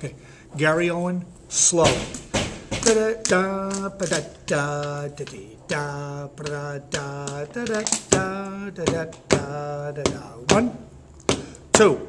Okay, Gary Owen, slow. One, two,